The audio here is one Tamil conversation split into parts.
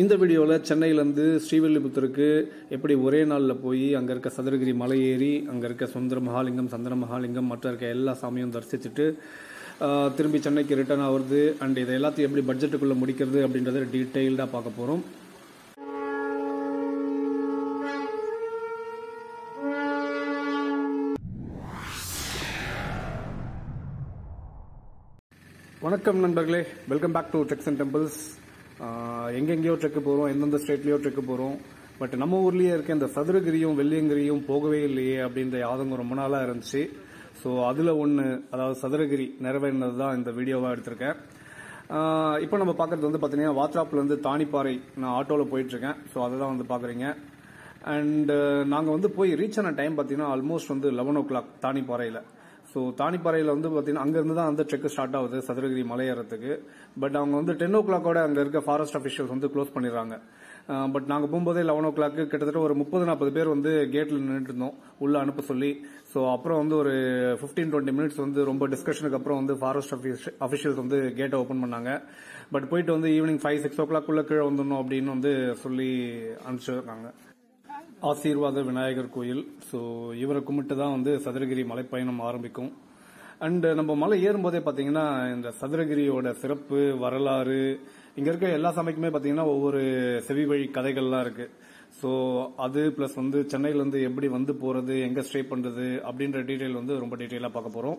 இந்த வீடியோவில் சென்னையிலேருந்து ஸ்ரீவில்லிபுத்தூருக்கு எப்படி ஒரே நாளில் போய் அங்கே இருக்க சதுரகிரி மலை ஏறி அங்கே இருக்க சுந்தர மகாலிங்கம் சந்திர மகாலிங்கம் மற்ற இருக்க எல்லா சாமியும் தரிசிச்சுட்டு திரும்பி சென்னைக்கு ரிட்டர்ன் ஆகுறது அண்ட் இதை எல்லாத்தையும் எப்படி பட்ஜெட்டுக்குள்ளே முடிக்கிறது அப்படின்றத டீட்டெயில்டாக பார்க்க போகிறோம் வணக்கம் நண்பர்களே. Welcome back to treks and temples எங்கெங்கேயோ ட்ரெக்கு போகிறோம் எந்தெந்த ஸ்டேட்லேயோ ட்ரெக்கு போகிறோம் பட் நம்ம ஊர்லேயே இருக்க இந்த சதுரகிரியும் வெள்ளியங்கிரியும் போகவே இல்லையே அப்படின்ற யாதங்க ரொம்ப நாளாக இருந்துச்சு. ஸோ அதில் ஒன்று அதாவது சதுரகிரி நிறைவேறினது தான் இந்த வீடியோவாக எடுத்திருக்கேன். இப்போ நம்ம பார்க்குறது வந்து பார்த்தீங்கன்னா வாத்ராப்லேருந்து தானிப்பாறை நான் ஆட்டோவில் போயிட்டுருக்கேன். ஸோ அதை தான் வந்து பார்க்குறீங்க அண்டு நாங்கள் வந்து போய் ரீச் ஆன டைம் பார்த்தீங்கன்னா ஆல்மோஸ்ட் வந்து லெவன் ஓ கிளாக் தானிப்பாறையில் ஸோ தானிப்பாறையில் வந்து பார்த்தீங்கன்னா அங்கேருந்து தான் அந்த ட்ரெக் ஸ்டார்ட் ஆகுது சதுரகிரி மலை பட் அவங்க வந்து டென் ஓ கிளாக்கோட அங்கே இருக்க ஃபாரஸ்ட் அஃபிஷியல்ஸ் வந்து க்ளோஸ் பண்ணிடுறாங்க. பட் நாங்கள் போகும்போதே லெவன் ஓ கிளாக்கு கிட்டத்தட்ட ஒரு முப்பது நாற்பது பேர் வந்து கேட்டில் நின்றுட்டு இருந்தோம். உள்ளே அனுப்ப சொல்லி. ஸோ அப்புறம் வந்து ஒரு ஃபிஃப்டீன் டுவெண்ட்டி மினிட்ஸ் வந்து ரொம்ப டிஸ்கஷனுக்கு அப்புறம் வந்து ஃபாரஸ்ட் அஃபிஷியல்ஸ் வந்து கேட்டை ஓப்பன் பண்ணாங்க. பட் போயிட்டு வந்து ஈவினிங் ஃபைவ் சிக்ஸ் ஓ கிளாக்குள்ளே கீழே வந்துடணும் அப்படின்னு வந்து சொல்லி அனுப்பிச்சிருக்காங்க. ஆசீர்வாத விநாயகர் கோயில். ஸோ இவரை கும்பிட்டு தான் வந்து சதுரகிரி மலைப்பயணம் ஆரம்பிக்கும். அண்ட் நம்ம மலை ஏறும்போதே பார்த்தீங்கன்னா இந்த சதுரகிரியோட சிறப்பு வரலாறு இங்கே இருக்க எல்லா சமைக்குமே பார்த்தீங்கன்னா ஒவ்வொரு செவி வழி கதைகள்லாம் இருக்கு. ஸோ அது பிளஸ் வந்து சென்னையிலேருந்து எப்படி வந்து போகிறது எங்கே ஸ்டே பண்ணுறது அப்படின்ற டீட்டெயில் வந்து ரொம்ப டீட்டெயிலாக பார்க்க போகிறோம்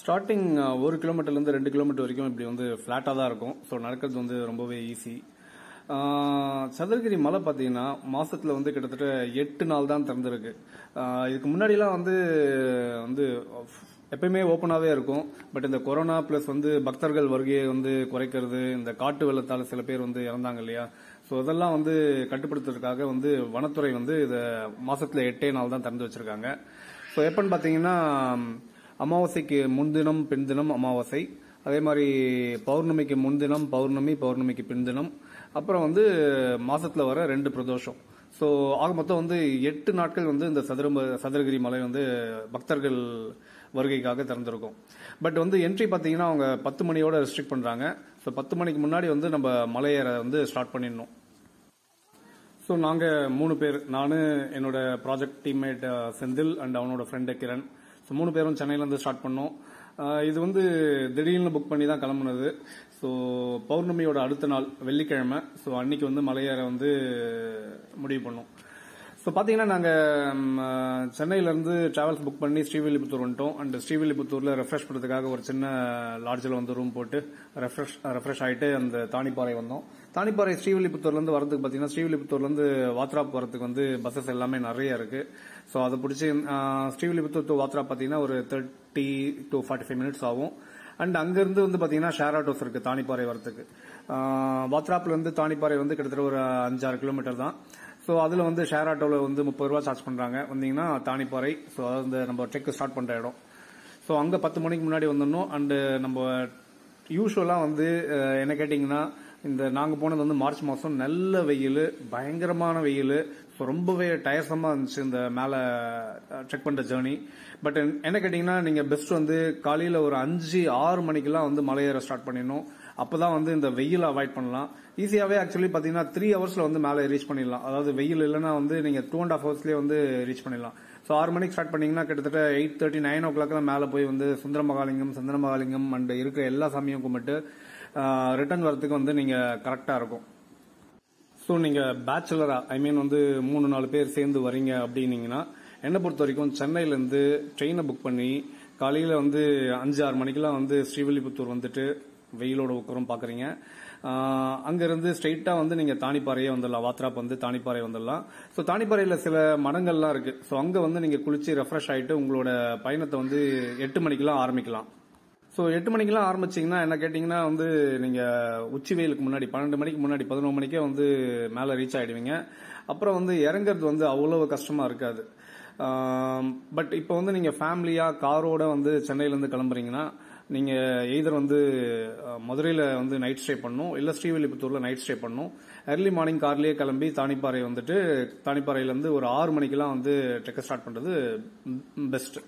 ஸ்டார்டிங் ஒரு கிலோமீட்டர்லேருந்து ரெண்டு கிலோமீட்டர் வரைக்கும் இப்படி வந்து ஃப்ளாட்டாக தான் இருக்கும். ஸோ நடக்கிறது வந்து ரொம்பவே ஈஸி சதுரகிரி மலை பார்த்தீங்கன்னா மாசத்துல வந்து கிட்டத்தட்ட எட்டு நாள் தான் திறந்திருக்கு. இதுக்கு முன்னாடிலாம் வந்து வந்து எப்பயுமே ஓப்பனாகவே இருக்கும். பட் இந்த கொரோனா ப்ளஸ் வந்து பக்தர்கள் வருகையை வந்து குறைக்கிறது இந்த காட்டு வெள்ளத்தால் சில பேர் வந்து இறந்தாங்க இல்லையா? ஸோ இதெல்லாம் வந்து கட்டுப்படுத்துறதுக்காக வந்து வனத்துறை வந்து இதை மாசத்துல எட்டே நாள் தான் திறந்து வச்சிருக்காங்க. ஸோ எப்பன்னு பார்த்தீங்கன்னா அமாவாசைக்கு முன்தினம் பின்தினம் அமாவாசை. அதே மாதிரி பௌர்ணமிக்கு முன்தினம் பௌர்ணமி பௌர்ணமிக்கு பின்தினம். அப்புறம் வந்து மாசத்துல வர ரெண்டு பிரதோஷம். ஸோ ஆக மொத்தம் வந்து எட்டு நாட்கள் வந்து இந்த சதுர சதுரகிரி மலை வந்து பக்தர்கள் வருகைக்காக திறந்திருக்கும். பட் வந்து என்ட்ரி பார்த்தீங்கன்னா அவங்க பத்து மணியோட ரெஸ்ட்ரிக்ட் பண்ணுறாங்க ஸோ பத்து மணிக்கு முன்னாடி வந்து நம்ம மலையேற வந்து ஸ்டார்ட் பண்ணிடணும். ஸோ நாங்கள் மூணு பேர் நான் என்னோட ப்ராஜெக்ட் டீம்மேட் செந்தில் அண்ட் அவனோட ஃப்ரெண்டு கிரண். ஸோ மூணு பேரும் சென்னையிலேருந்து ஸ்டார்ட் பண்ணோம். இது வந்து திடீர்னு புக் பண்ணி தான் கிளம்புனது. ஸோ பௌர்ணமியோட அடுத்த நாள் வெள்ளிக்கிழமை. ஸோ அன்னைக்கு வந்து மலையேற வந்து முடிவு பண்ணோம். ஸோ பார்த்தீங்கன்னா நாங்கள் சென்னையிலேருந்து டிராவல்ஸ் புக் பண்ணி ஸ்ரீவில்லிபுத்தூர் வந்துட்டோம். அண்ட் ஸ்ரீவில்லிபுத்தூரில் ரெஃப்ரெஷ் பண்ணுறதுக்காக ஒரு சின்ன லாட்ஜில் வந்து ரூம் போட்டு ரெஃப்ரெஷ் ரெஃப்ரெஷ் ஆகிட்டு அந்த தானிப்பாறை வந்தோம். தானிப்பாறை ஸ்ரீவில்லிபுத்தூர்லேருந்து வரதுக்கு பார்த்தீங்கன்னா ஸ்ரீவில்லிபுத்தூர்லேருந்து வாத்ராப் வரதுக்கு வந்து பஸ்ஸஸ் எல்லாமே நிறைய இருக்குது ஸோ அதை பிடிச்சி ஸ்ரீவில்லிபுத்தூர் டு வாத்ரா பார்த்தீங்கன்னா ஒரு thirty to forty five minutes ஆகும். அண்ட் அங்கிருந்து வந்து பாத்தீங்கன்னா ஷேர் ஆட்டோஸ் இருக்கு தானிப்பாறை வரத்துக்கு. வாத்ராப்ல இருந்து தானிப்பாறை வந்து கிட்டத்தட்ட ஒரு அஞ்சாறு கிலோமீட்டர் தான். ஸோ அதில் வந்து ஷேர் ஆட்டோவில் வந்து முப்பது ரூபா சார்ஜ் பண்ணுறாங்க வந்தீங்கன்னா தானிப்பாறை ஸோ அதாவது வந்து நம்ம ட்ரெக் ஸ்டார்ட் பண்ணுற இடம். ஸோ அங்கே பத்து மணிக்கு முன்னாடி வந்துடணும் அண்டு நம்ம யூஸ்வலாக வந்து என்ன கேட்டிங்கன்னா இந்த நாங்கள் போனது வந்து மார்ச் மாதம் நல்ல வெயில் பயங்கரமான வெயில். ஸோ ரொம்பவே டயர்ஸமாக இருந்துச்சு இந்த மேலே செக் பண்ணுற ஜேர்னி பட் என்ன கேட்டிங்கன்னா நீங்கள் பெஸ்ட் வந்து காலையில் ஒரு அஞ்சு ஆறு மணிக்கெல்லாம் வந்து மலையேற ஸ்டார்ட் பண்ணிடணும். அப்போ தான் வந்து இந்த வெயில் அவாய்ட் பண்ணலாம். ஈஸியாகவே ஆக்சுவலி பார்த்தீங்கன்னா த்ரீ ஹவர்ஸில் வந்து மேலே ரீச் பண்ணிடலாம். அதாவது வெயில் இல்லைன்னா வந்து நீங்கள் டூ அண்ட் ஹாஃப் ஹவர்ஸ்லேயே வந்து ரீச் பண்ணிடலாம். ஸோ ஆறு மணிக்கு ஸ்டார்ட் பண்ணிங்கன்னா கிட்டத்தட்ட எயிட் தேர்ட்டி நைன் ஓ கிளாக்லாம் மேலே போய் வந்து சுந்தர மகாலிங்கம் மகாலிங்கம் அண்ட் இருக்கிற எல்லா சாமியும் கும்பிட்டு ரிட்டர்ன் வரதுக்கு வந்து நீங்கள் கரெக்டாக இருக்கும். ஸோ நீங்கள் பேச்சுலராக ஐ மீன் வந்து மூணு நாலு பேர் சேர்ந்து வரீங்க அப்படின்னீங்கன்னா என்னை பொறுத்த வரைக்கும் சென்னையிலேருந்து ட்ரெயினை புக் பண்ணி காலையில் வந்து அஞ்சு ஆறு மணிக்கெலாம் வந்து ஸ்ரீவில்லிபுத்தூர் வந்துட்டு வெயிலோட உக்கரம் பார்க்குறீங்க அங்கேருந்து ஸ்ட்ரெயிட்டாக வந்து நீங்கள் தானிப்பாறையே வந்துடலாம். வாத்ராப் வந்து தானிப்பாறை வந்துடலாம். ஸோ தானிப்பாறையில் சில மடங்கள்லாம் இருக்குது ஸோ அங்கே வந்து நீங்கள் குளித்து ரெஃப்ரெஷ் ஆகிட்டு உங்களோட பயணத்தை வந்து எட்டு மணிக்கெலாம் ஆரம்பிக்கலாம். ஸோ எட்டு மணிக்கெல்லாம் ஆரம்பிச்சிங்கன்னா என்ன கேட்டிங்கன்னா வந்து நீங்கள் உச்சி வெயிலுக்கு முன்னாடி பன்னெண்டு மணிக்கு முன்னாடி பதினொரு மணிக்கே வந்து மேலே ரீச் ஆகிடுவீங்க அப்புறம் வந்து இறங்குறது வந்து அவ்வளவு கஷ்டமாக இருக்காது. பட் இப்போ வந்து நீங்கள் ஃபேமிலியாக காரோட வந்து சென்னையிலேருந்து கிளம்புறீங்கன்னா நீங்கள் எய்தர் வந்து மதுரையில் வந்து நைட் ஸ்டே பண்ணணும் இல்லை ஸ்ரீவில்லிபுத்தூரில் நைட் ஸ்டே பண்ணணும் எர்லி மார்னிங் கார்லேயே கிளம்பி தானிப்பாறை வந்துட்டு தானிப்பாறையிலேருந்து ஒரு ஆறு மணிக்கெலாம் வந்து ட்ரெக்கை ஸ்டார்ட் பண்ணுறது பெஸ்ட்டு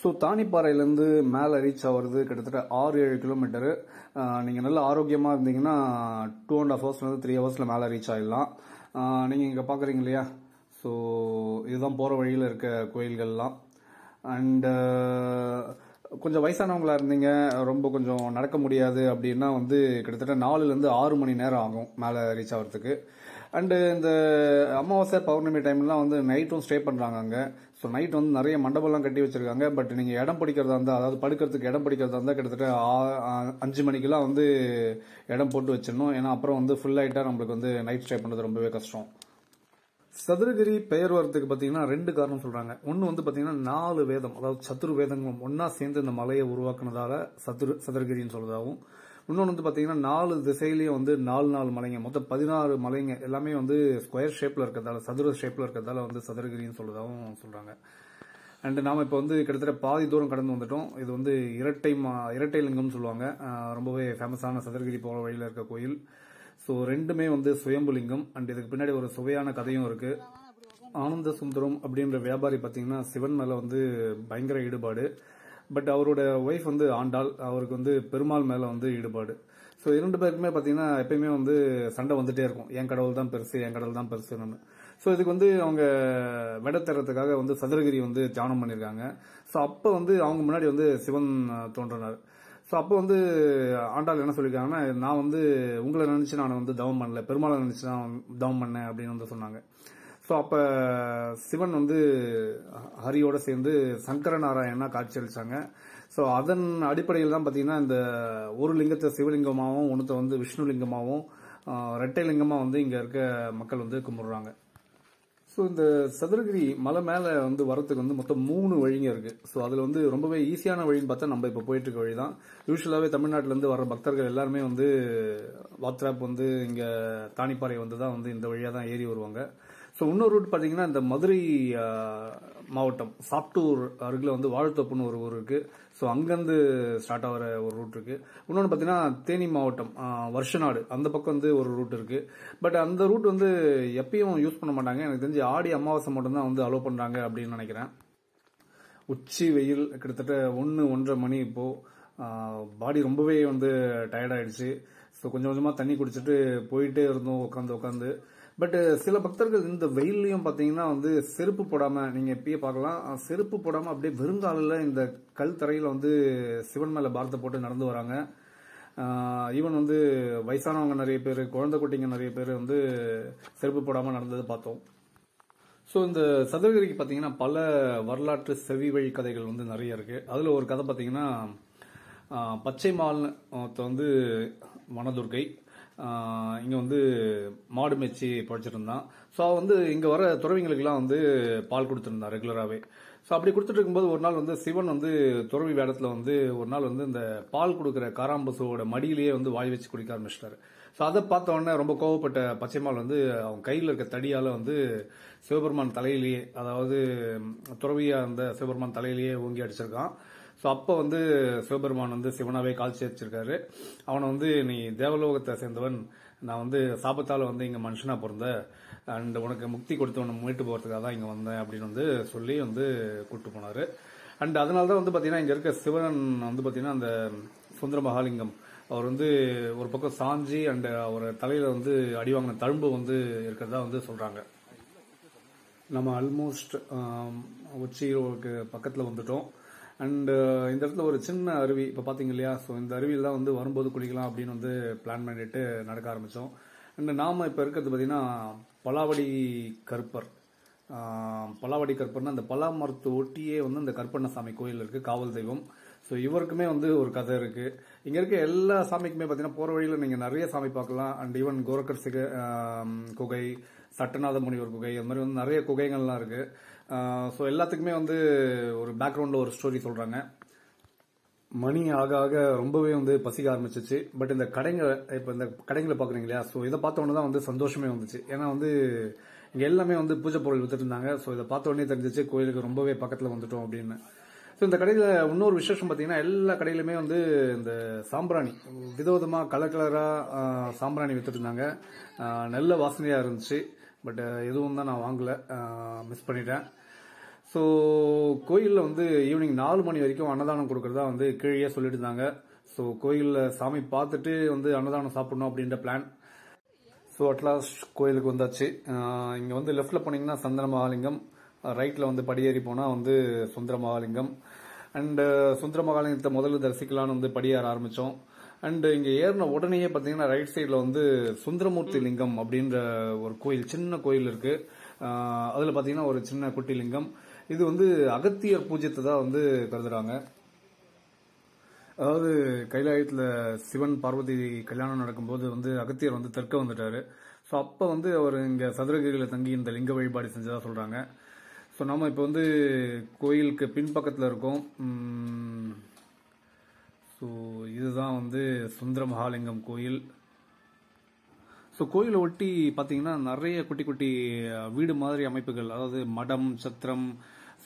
ஸோ தானிப்பாறையிலேருந்து மேலே ரீச் ஆகிறது கிட்டத்தட்ட ஆறு ஏழு கிலோமீட்டரு நீங்கள் நல்ல ஆரோக்கியமாக இருந்தீங்கன்னா டூ அண்ட் ஹாஃப் ஹவர்ஸ்லேருந்து த்ரீ ஹவர்ஸில் மேலே ரீச் ஆகிடலாம் நீங்கள் இங்கே பார்க்குறீங்க இல்லையா? ஸோ இதுதான் போகிற வழியில் இருக்க கோயில்கள்லாம். அண்டு கொஞ்சம் வயசானவங்களா இருந்தீங்க ரொம்ப கொஞ்சம் நடக்க முடியாது அப்படின்னா வந்து கிட்டத்தட்ட நாலுலேருந்து ஆறு மணி நேரம் ஆகும் மேலே ரீச் ஆகிறதுக்கு. அண்டு இந்த அமாவாசை பௌர்ணமி டைம்லாம் வந்து நைட்டும் ஸ்டே பண்ணுறாங்க அங்கே. ஸோ நைட் வந்து நிறைய மண்டபம்லாம் கட்டி வச்சிருக்காங்க. பட் நீங்கள் இடம் பிடிக்கிறதா இருந்தால் அதாவது படுக்கிறதுக்கு இடம் பிடிக்கிறதா இருந்தால் கிட்டத்தட்ட ஆ- அஞ்சு மணிக்கெல்லாம் வந்து இடம் போட்டு வச்சிடணும். ஏன்னா அப்புறம் வந்து ஃபுல் ஆகிட்டா நம்மளுக்கு வந்து நைட் ஸ்டே பண்ணுறது ரொம்பவே கஷ்டம். சதுரகிரி பெயர் வரத்துக்கு பார்த்தீங்கன்னா ரெண்டு காரணம் சொல்றாங்க. ஒன்று வந்து பார்த்தீங்கன்னா நாலு வேதம் அதாவது சத்துரு வேதங்களும் ஒன்றா சேர்ந்து இந்த மலையை உருவாக்குனதால சதுரு சதுரகிரின்னு சொல்றதாகவும் இன்னொன்று வந்து பார்த்தீங்கன்னா நாலு திசையிலேயே வந்து நாலு நாலு மலைங்க. மொத்தம் பதினாறு மலைங்க. எல்லாமே வந்து ஸ்கொயர் ஷேப்பில் இருக்கிறதால சதுர ஷேப்பில் இருக்கிறதால வந்து சதுரகிரின்னு சொல்றதாகவும் சொல்கிறாங்க அண்ட் நாம் இப்போ வந்து கிட்டத்தட்ட பாதி தூரம் கடந்து வந்துட்டோம். இது வந்து இரட்டை மா இரட்டை லிங்கம்னு சொல்லுவாங்க. ரொம்பவே ஃபேமஸான சதுரகிரி போகிற வழியில் இருக்க கோயில். ஸோ ரெண்டுமே வந்து சுயம்பு லிங்கம். அண்ட் இதுக்கு பின்னாடி ஒரு சுவையான கதையும் இருக்கு. ஆனந்த சுந்தரம் அப்படின்ற வியாபாரி பார்த்தீங்கன்னா சிவன் மேலே வந்து பயங்கர ஈடுபாடு. பட் அவரோட ஒய்ஃப் வந்து ஆண்டாள். அவருக்கு வந்து பெருமாள் மேலே வந்து ஈடுபாடு. ஸோ இரண்டு பேருக்குமே பார்த்தீங்கன்னா எப்பயுமே வந்து சண்டை வந்துட்டே இருக்கும். என் கடவுள் தான் பெருசு என் கடவுள் தான் பெருசுன்னு. ஸோ இதுக்கு வந்து அவங்க விட தரத்துக்காக வந்து சதுரகிரி வந்து தியானம் பண்ணியிருக்காங்க ஸோ அப்போ வந்து அவங்க முன்னாடி வந்து சிவன் தோன்றினார். ஸோ அப்போ வந்து ஆண்டாள் என்ன சொல்லியிருக்காங்கன்னா நான் வந்து உங்களை நினச்சி நான் வந்து தவம் பண்ணல. பெருமாளை நினச்சி நான் தவம் பண்ணேன் அப்படின்னு வந்து சொன்னாங்க. ஸோ அப்போ சிவன் வந்து ஹரியோட சேர்ந்து சங்கர காட்சி அளித்தாங்க ஸோ அதன் அடிப்படையில் தான் பார்த்தீங்கன்னா இந்த ஒரு லிங்கத்தை சிவலிங்கமாகவும் ஒன்றத்தை வந்து விஷ்ணு லிங்கமாகவும் ரெட்டை லிங்கமாக வந்து இங்கே இருக்க மக்கள் வந்து கும்பிடுறாங்க. ஸோ இந்த சதுரகிரி மலை மேலே வந்து வரத்துக்கு வந்து மொத்தம் மூணு வழிங்க இருக்குது ஸோ அதில் வந்து ரொம்பவே ஈஸியான வழின்னு பார்த்தா நம்ம இப்போ போயிட்டு இருக்க வழி தான் யூஸ்வலாகவே தமிழ்நாட்டிலேருந்து வர பக்தர்கள் எல்லாருமே வந்து வாத்ராப் வந்து இங்கே தானிப்பாறை வந்து தான் வந்து இந்த வழியாக தான் ஏறி வருவாங்க. ஸோ இன்னொரு ரூட் பார்த்தீங்கன்னா இந்த மதுரை மாவட்டம். சாப்டூர் அருகில் வந்து வாழைத்தோப்புன்னு ஒரு ஊர் இருக்குது ஸோ அங்கேருந்து ஸ்டார்ட் ஆகிற ஒரு ரூட் இருக்குது இன்னொன்று பார்த்தீங்கன்னா தேனி மாவட்டம் வருஷநாடு. அந்த பக்கம் வந்து ஒரு ரூட் இருக்குது பட் அந்த ரூட் வந்து எப்பயும் யூஸ் பண்ண மாட்டாங்க. எனக்கு தெரிஞ்சு ஆடி அமாவாசை மட்டும்தான் வந்து அலோவ் பண்ணுறாங்க அப்படின்னு நினைக்கிறேன். உச்சி வெயில் கிட்டத்தட்ட ஒன்று ஒன்றரை மணி இப்போது பாடி ரொம்பவே வந்து டயர்டாயிடுச்சு ஸோ கொஞ்சம் கொஞ்சமாக தண்ணி குடிச்சிட்டு போயிட்டே இருந்தோம் உட்காந்து உட்காந்து பட் uh, சில பக்தர்கள் இந்த வெயில்லையும் பார்த்தீங்கன்னா வந்து செருப்பு போடாமல் நீங்கள் எப்பயே பார்க்கலாம் செருப்பு போடாமல் அப்படியே வெறுங்காலில் இந்த கல் தரையில் வந்து சிவன் மேலே பாரத்தை போட்டு நடந்து வராங்க. ஈவன் வந்து வயசானவங்க நிறைய பேர் குழந்தை குட்டிங்க நிறைய பேர் வந்து செருப்பு போடாமல் நடந்தது பார்த்தோம். ஸோ இந்த சதுரகிரிக்கு பார்த்தீங்கன்னா பல வரலாற்று செவி வழி கதைகள் வந்து நிறைய இருக்குது அதில் ஒரு கதை பார்த்தீங்கன்னா பச்சை மால் வந்து வனதுர்கை. இங்கே வந்து மாடு மேய்ச்சி பழிச்சிட்டு இருந்தான் ஸோ வந்து இங்கே வர துறவிங்களுக்கெல்லாம் வந்து பால் கொடுத்துருந்தான் ரெகுலராகவே ஸோ அப்படி கொடுத்துட்டு இருக்கும்போது ஒரு நாள் வந்து சிவன் வந்து துறவி வேடத்தில் வந்து ஒரு நாள் வந்து இந்த பால் கொடுக்குற காராம்பசுவோட மடியிலேயே வந்து வாய் வச்சு குடிக்க ஆரம்பிச்சிட்டாரு. ஸோ அதை பார்த்த உடனே ரொம்ப கோவப்பட்ட பச்சைமால் வந்து அவன் கையில் இருக்க தடியால் வந்து சிவபெருமான் தலையிலேயே அதாவது துறவியாக இருந்த சிவபெருமான் தலையிலேயே ஓங்கி அடிச்சிருக்கான். ஸோ அப்போ வந்து சிவபெருமான் வந்து சிவனாவே காட்சி அடிச்சிருக்காரு அவனை வந்து நீ தேவலோகத்தை சேர்ந்தவன். நான் வந்து சாபத்தால் வந்து இங்கே மனுஷனாக பிறந்த. அண்ட் உனக்கு முக்தி கொடுத்து உன்னை மீட்டு போகிறதுக்காக தான் இங்கே வந்தேன். அப்படின்னு வந்து சொல்லி வந்து கூப்பிட்டு போனார். அண்ட் அதனால தான் வந்து பார்த்தீங்கன்னா இங்கே இருக்க சிவன் வந்து பார்த்தீங்கன்னா அந்த சுந்தர மகாலிங்கம் அவர் வந்து ஒரு பக்கம் சாஞ்சி அண்ட் அவர் தலையில் வந்து அடி வாங்கின தழும்பு வந்து இருக்கிறதா வந்து சொல்கிறாங்க நம்ம ஆல்மோஸ்ட் உச்சிக்கு பக்கத்தில் வந்துட்டோம். அண்ட் uh, இந்த இடத்துல ஒரு சின்ன அருவி இப்போ பார்த்தீங்க இல்லையா? ஸோ இந்த அருவியில் தான் வந்து வரும்போது குளிக்கலாம் அப்படின்னு வந்து பிளான் பண்ணிட்டு நடக்க ஆரம்பித்தோம் அண்ட் நாம இப்போ இருக்கிறது பார்த்தீங்கன்னா பலாவடி கருப்பர். பலாவடி கருப்பர்னா அந்த பலா மரத்து ஒட்டியே வந்து அந்த கருப்பண்ணசாமி கோயில் இருக்குது காவல் தெய்வம். ஸோ இவருக்குமே வந்து ஒரு கதை இருக்குது இங்கே இருக்க எல்லா சாமிக்குமே பார்த்தீங்கன்னா போகிற வழியில் நீங்கள் நிறைய சாமி பார்க்கலாம். அண்ட் ஈவன் கோரக்கர் சிக குகை சட்டநாத முனிவர் குகை அது மாதிரி வந்து நிறைய குகைகள்லாம் இருக்குது ஸோ எல்லாத்துக்குமே வந்து ஒரு பேக்ரவுண்டில் ஒரு ஸ்டோரி சொல்கிறாங்க மணி ஆக ஆக ரொம்பவே வந்து பசிக்க ஆரம்பிச்சிச்சு. பட் இந்த கடைங்க இப்போ இந்த கடைங்களை பார்க்குறீங்க இல்லையா? ஸோ இதை பார்த்தோன்னே தான் வந்து சந்தோஷமே வந்துச்சு. ஏன்னா வந்து இங்கே எல்லாமே வந்து பூஜை பொருள் வித்துட்டு இருந்தாங்க. ஸோ இதை பார்த்தோன்னே தெரிஞ்சிச்சு கோயிலுக்கு ரொம்பவே பக்கத்தில் வந்துட்டோம் அப்படின்னு. ஸோ இந்த கடையில் இன்னொரு விசேஷம் பார்த்தீங்கன்னா எல்லா கடையிலுமே வந்து இந்த சாம்பிராணி விதவிதமாக கலர் கலராக சாம்பிராணி வித்துட்டு இருந்தாங்க. நல்ல வாசனையாக இருந்துச்சு. பட் எதுவும் தான் நான் வாங்கலை. மிஸ் பண்ணிட்டேன். ஸோ கோயிலில் வந்து ஈவினிங் நாலு மணி வரைக்கும் அன்னதானம் கொடுக்கறதா வந்து கீழே சொல்லிட்டு இருந்தாங்க ஸோ கோயிலில் சாமி பார்த்துட்டு வந்து அன்னதானம் சாப்பிடணும் அப்படின்ற பிளான் ஸோ அட்லாஸ்ட் கோயிலுக்கு வந்தாச்சு. இங்கே வந்து லெஃப்டில் போனீங்கன்னா சந்திர மகாலிங்கம் ரைட்டில் வந்து படியேறி போனால் வந்து சுந்தர மகாலிங்கம் அண்டு சுந்தர மகாலிங்கத்தை முதல்ல தரிசிக்கலாம்னு வந்து படியேற ஆரம்பித்தோம் அண்ட் இங்கே ஏறின உடனேயே பார்த்தீங்கன்னா ரைட் சைடில் வந்து சுந்தரமூர்த்தி லிங்கம் அப்படின்ற ஒரு கோயில் சின்ன கோயில் இருக்குது அதில் பார்த்தீங்கன்னா ஒரு சின்ன குட்டி லிங்கம். இது வந்து அகத்தியர் பூஜ்யத்தை தான் வந்து கருதுறாங்க அதாவது கைலாயத்தில் சிவன் பார்வதி கல்யாணம் நடக்கும்போது வந்து அகத்தியர் வந்து தெற்க வந்துட்டாரு. ஸோ அப்போ வந்து அவர் இங்கே சதுரகிரியில் தங்கி இந்த லிங்க வழிபாடு செஞ்சதாக சொல்கிறாங்க ஸோ நம்ம இப்போ வந்து கோயிலுக்கு பின்பக்கத்தில் இருக்கோம். ஸோ இதுதான் வந்து சுந்தர மகாலிங்கம் கோயில். ஸோ கோயிலை ஒட்டி பார்த்தீங்கன்னா நிறைய குட்டி குட்டி வீடு மாதிரி அமைப்புகள். அதாவது மடம் சத்திரம்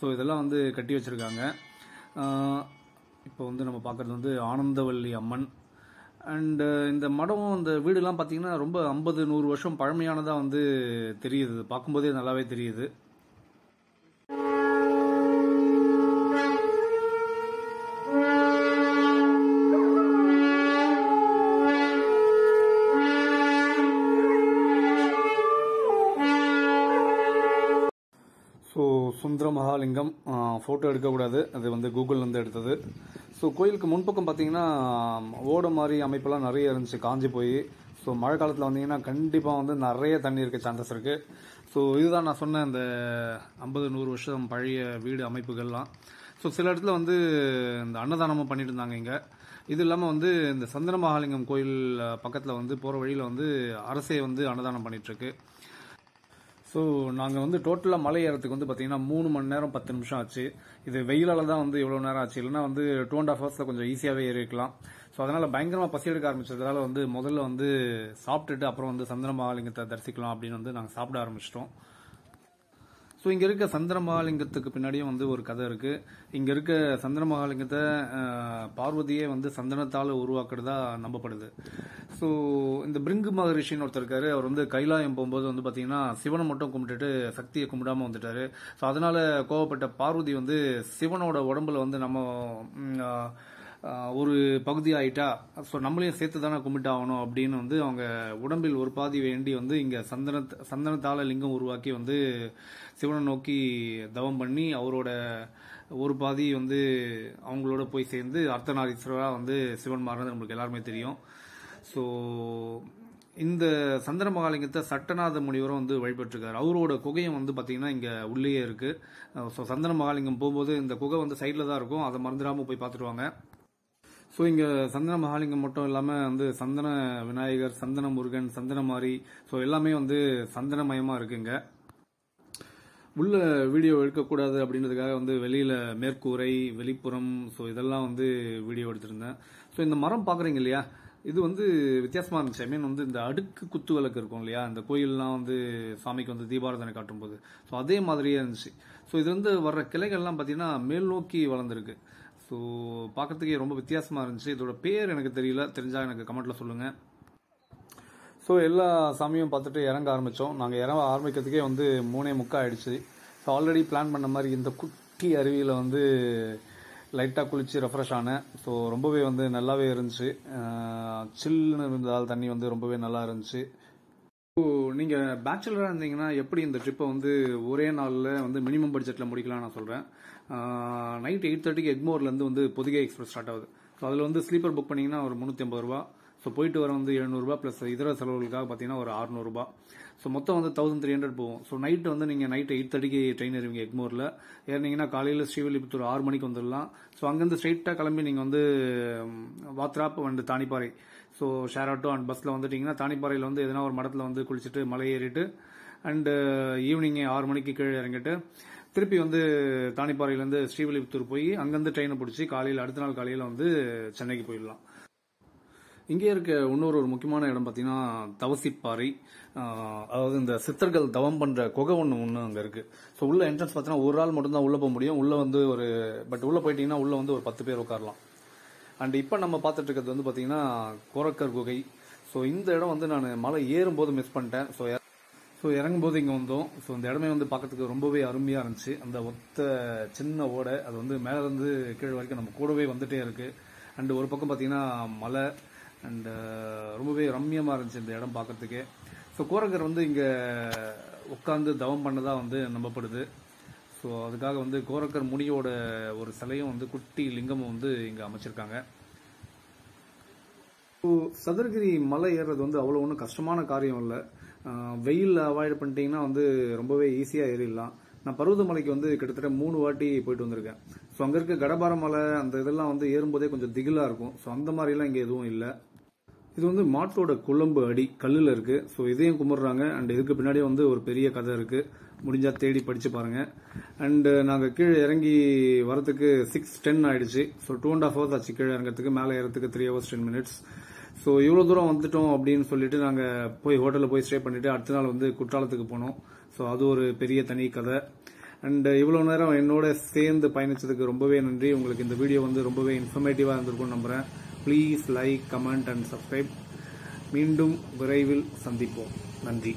ஸோ இதெல்லாம் வந்து கட்டி வச்சுருக்காங்க. இப்போ வந்து நம்ம பார்க்குறது வந்து ஆனந்தவல்லி அம்மன். அண்டு இந்த மடம் இந்த வீடுலாம் பார்த்தீங்கன்னா ரொம்ப ஐம்பது நூறு வருஷம் பழமையானதாக வந்து தெரியுது. பார்க்கும்போதே நல்லாவே தெரியுது ஸோ சுந்தர மகாலிங்கம் ஃபோட்டோ எடுக்கக்கூடாது. அது வந்து கூகுள்லேருந்து எடுத்தது. ஸோ கோயிலுக்கு முன்பக்கம் பார்த்தீங்கன்னா ஓட மாதிரி அமைப்பெல்லாம் நிறைய இருந்துச்சு. காஞ்சி போய். ஸோ மழை காலத்தில் வந்தீங்கன்னா கண்டிப்பாக வந்து நிறைய தண்ணி இருக்க சான்சஸ் இருக்குது ஸோ இதுதான் நான் சொன்ன இந்த ஐம்பது நூறு வருஷம் பழைய வீடு அமைப்புகள்லாம். ஸோ சில இடத்துல வந்து இந்த அன்னதானமும் பண்ணிட்டு இருந்தாங்க இங்கே. இது இல்லாமல் வந்து இந்த சந்திர மகாலிங்கம் கோயில் பக்கத்தில் வந்து போகிற வழியில் வந்து அரசே வந்து அன்னதானம் பண்ணிகிட்ருக்கு ஸோ நாங்கள் வந்து டோட்டலாக மலை ஏறத்துக்கு வந்து பார்த்தீங்கன்னா மூணு மணி நேரம் பத்து நிமிஷம் ஆச்சு. இது வெயிலால் தான் வந்து இவ்வளோ நேரம் ஆச்சு. இல்லைன்னா வந்து டூ அண்ட் ஆஃப் ஹவர்ஸில் கொஞ்சம் ஈஸியாகவே ஏறிக்கலாம் ஸோ அதனால் பயங்கரமாக பசி எடுக்க ஆரம்பிச்சதுனால வந்து முதல்ல வந்து சாப்பிட்டுட்டு அப்புறம் வந்து சந்திரமகாலிங்கத்தை தரிசிக்கலாம் அப்படின்னு வந்து நாங்கள் சாப்பிட ஆரம்பிச்சிட்டோம். ஸோ இங்கே இருக்க சந்திரமகாலிங்கத்துக்கு பின்னாடியும் வந்து ஒரு கதை இருக்கு. இங்கே இருக்க சந்திர மகாலிங்கத்தை பார்வதியே வந்து சந்தனத்தால் உருவாக்குறதா நம்பப்படுது. ஸோ இந்த பிரிங்கு மகரிஷின்னு ஒருத்தர் இருக்காரு. அவர் வந்து கைலாயம் போகும்போது வந்து பார்த்தீங்கன்னா சிவனை மட்டும் கும்பிட்டுட்டு சக்தியை கும்பிடாம வந்துட்டாரு. ஸோ அதனால கோவப்பட்ட பார்வதி வந்து சிவனோட உடம்புல வந்து நம்ம ஒரு பகுதி ஆயிட்டா ஸோ நம்மளையும் சேர்த்து தானே கும்பிட்டாகணும் அப்படின்னு வந்து அவங்க உடம்பில் ஒரு பாதி வேண்டி வந்து இங்கே சந்தன சந்தனத்தால லிங்கம் உருவாக்கி வந்து சிவனை நோக்கி தவம் பண்ணி அவரோட ஒரு பாதி வந்து அவங்களோட போய் சேர்ந்து அர்த்தநாரீஸ்வரராக வந்து சிவன் மாறினது நம்மளுக்கு எல்லாருமே தெரியும். ஸோ இந்த சந்திர மகாலிங்கத்தை சட்டநாத முனிவரும் வந்து வழிபட்டிருக்காரு. அவரோட குகையும் வந்து பார்த்தீங்கன்னா இங்கே உள்ளேயே இருக்குது ஸோ சந்திர மகாலிங்கம் போகும்போது இந்த குகை வந்து சைடில் தான் இருக்கும். அதை மறந்துடாமல் போய் பார்த்துருவாங்க. ஸோ இங்கே சந்தன மகாலிங்கம் மட்டும் இல்லாமல் வந்து சந்தன விநாயகர் சந்தன முருகன் சந்தனமாரி ஸோ எல்லாமே வந்து சந்தனமயமாக இருக்குங்க. உள்ள வீடியோ எடுக்கக்கூடாது அப்படின்றதுக்காக வந்து வெளியில் மேற்கூரை வெளிப்புறம் ஸோ இதெல்லாம் வந்து வீடியோ எடுத்திருந்தேன். ஸோ இந்த மரம் பார்க்குறீங்க இல்லையா? இது வந்து வித்தியாசமாக இருந்துச்சு. ஐ மீன் வந்து இந்த அடுக்கு குத்து விளக்கு இருக்கும் இல்லையா? இந்த கோயிலெலாம் வந்து சாமிக்கு வந்து தீபாராதனை காட்டும்போது. ஸோ அதே மாதிரியே இருந்துச்சு. ஸோ இது வந்து வர்ற கிளைகள்லாம் பார்த்தீங்கன்னா மேல் நோக்கி வளர்ந்துருக்கு. ஸோ பார்க்கறதுக்கே ரொம்ப வித்தியாசமாக இருந்துச்சு. இதோட பேர் எனக்கு தெரியல. தெரிஞ்சால் எனக்கு கமெண்ட்டில் சொல்லுங்கள் ஸோ எல்லா சாமியும் பார்த்துட்டு இறங்க ஆரம்பித்தோம் நாங்கள் இறங்க ஆரம்பிக்கிறதுக்கே வந்து மூணே முக்கா ஆயிடுச்சு. ஸோ ஆல்ரெடி பிளான் பண்ண மாதிரி இந்த குட்டி அருவியில் வந்து லைட்டாக குளித்து ரெஃப்ரெஷ் ஆனேன். ஸோ ரொம்பவே வந்து நல்லாவே இருந்துச்சு. சில்லுன்னு இருந்ததால் தண்ணி வந்து ரொம்பவே நல்லா இருந்துச்சு. ஸோ நீங்கள் பேச்சுலராக இருந்தீங்கன்னா எப்படி இந்த ட்ரிப்பை வந்து ஒரே நாளில் வந்து மினிமம் பட்ஜெட்டில் முடிக்கலாம் நான் சொல்கிறேன் நைட் எயிட் தேர்ட்டிக்கு எக்மோர்லேருந்து வந்து பொதிகை எக்ஸ்பிரஸ் ஸ்டார்ட் ஆகுது. ஸோ அதில் வந்து ஸ்லீப்பர் புக் பண்ணிங்கன்னா ஒரு முந்நூற்றி ஐம்பது ரூபா. ஸோ போயிட்டு வர வந்து எழுநூறுபா ப்ளஸ் இதர செலவுகளுக்காக பார்த்தீங்கன்னா ஒரு அறுநூறுபா ஸோ மொத்தம் வந்து தௌசண்ட் த்ரீ ஹண்ட்ரட் போகும். ஸோ நைட்டு வந்து நீங்கள் நைட்டு எயிட் தேர்ட்டிக்கு ட்ரெயின் ஏறுவீங்க எக்மோரில் ஏறினீங்கன்னா காலையில் ஸ்ரீவில்லிபுத்தூர் ஆறு மணிக்கு வந்துடலாம். ஸோ அங்கேருந்து ஸ்ட்ரைட்டாக கிளம்பி நீங்கள் வந்து Watrap and Thanipparai so share auto and பஸ்ஸில் வந்துட்டீங்கன்னா தானிப்பாறையில் வந்து எதனா ஒரு மடத்தில் வந்து குளிச்சுட்டு மலை ஏறிட்டு அண்டு ஈவினிங் ஆறு மணிக்கு கீழே இறங்கிட்டு திருப்பி வந்து தானிப்பாறையிலேருந்து ஸ்ரீவில்லிபுத்தூர் போய் அங்கேருந்து ட்ரெயினை பிடிச்சி காலையில் அடுத்த நாள் காலையில் வந்து சென்னைக்கு போயிடலாம். இங்கே இருக்க இன்னொரு ஒரு முக்கியமான இடம் பார்த்தீங்கன்னா தவசிப்பாறை. அதாவது இந்த சித்தர்கள் தவம் பண்ற குகை ஒன்று ஒன்று அங்கே இருக்கு. ஸோ உள்ள என்ட்ரன்ஸ் பார்த்தீங்கன்னா ஒரு ஆள் மட்டும்தான் உள்ள போக முடியும். உள்ள வந்து ஒரு பட் உள்ள போயிட்டீங்கன்னா உள்ள வந்து ஒரு பத்து பேர் உட்காரலாம். அண்ட் இப்போ நம்ம பார்த்துட்டு இருக்கிறது வந்து பார்த்தீங்கன்னா கோரக்கர் குகை. ஸோ இந்த இடம் வந்து நான் மலை ஏறும்போது மிஸ் பண்ணிட்டேன். ஸோ ஸோ இறங்கும்போது இங்கே வந்தோம். ஸோ இந்த இடமே வந்து பார்க்கறதுக்கு ரொம்பவே அருமையாக இருந்துச்சு. அந்த ஒத்த சின்ன ஓடை அது வந்து மேலேருந்து கீழே வரைக்கும் நம்ம கூடவே வந்துட்டே இருக்கு. அண்டு ஒரு பக்கம் பார்த்தீங்கன்னா மலை அண்டு uh, ரொம்பவே ரம்மியமாக இருந்துச்சு இந்த இடம் பார்க்கறதுக்கே. ஸோ கோரகர் வந்து இங்கே உட்காந்து தவம் பண்ணதாக வந்து நம்பப்படுது. ஸோ அதுக்காக வந்து கோரக்கர் முனியோட ஒரு சிலையும் வந்து குட்டி லிங்கமும் வந்து இங்கே அமைச்சிருக்காங்க. ஸோ சதுரகிரி மலை ஏறுறது வந்து அவ்வளோ ஒன்றும் கஷ்டமான காரியம் இல்லை. வெயில் அவாய்ட் பண்ணிட்டீங்கன்னா வந்து ரொம்பவே ஈஸியாக ஏறிடலாம். நான் பருவதமலைக்கு வந்து கிட்டத்தட்ட மூணு வாட்டி போயிட்டு வந்திருக்கேன். ஸோ அங்கே இருக்க கடபார மலை அந்த இதெல்லாம் வந்து ஏறும்போதே கொஞ்சம் திகிலாக இருக்கும். ஸோ அந்த மாதிரிலாம் இங்கே எதுவும் இல்லை. இது வந்து மாட்டோட குழம்பு அடி கல்லில் இருக்கு. ஸோ இதையும் கும்பிட்றாங்க. அண்ட் இதுக்கு பின்னாடியே வந்து ஒரு பெரிய கதை இருக்கு. முடிஞ்சா தேடி படிச்சு பாருங்க. அண்ட் நாங்கள் கீழே இறங்கி வரதுக்கு சிக்ஸ் டென் ஆயிடுச்சு. So two and half hours ஆச்சு கீழே இறங்கிறதுக்கு. மேலே ஏறத்துக்கு three hours ten minutes so இவ்வளோ தூரம் வந்துட்டோம் அப்படின்னு சொல்லிட்டு நாங்கள் போய் ஹோட்டலில் போய் ஸ்டே பண்ணிட்டு அடுத்த நாள் வந்து குற்றாலத்துக்கு போனோம். ஸோ அது ஒரு பெரிய தனி கதை. அண்ட் இவ்வளோ நேரம் என்னோட சேர்ந்து பயணிச்சதுக்கு ரொம்பவே நன்றி. உங்களுக்கு இந்த வீடியோ வந்து ரொம்பவே இன்ஃபர்மேட்டிவாக இருந்திருக்கும்னு நம்புகிறேன் please like comment and subscribe மீண்டும் விரைவில் சந்திப்போம். நன்றி.